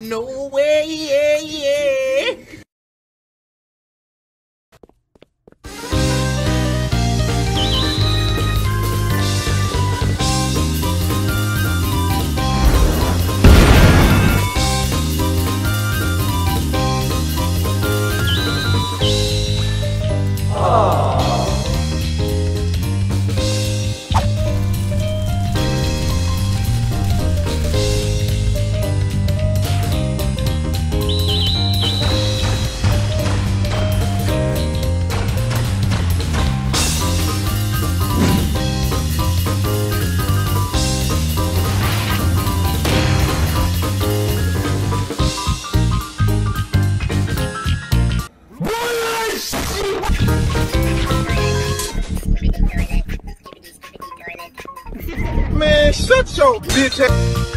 No way, yeah, yeah. Shut your bitch.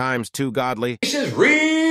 Times too godly. This is real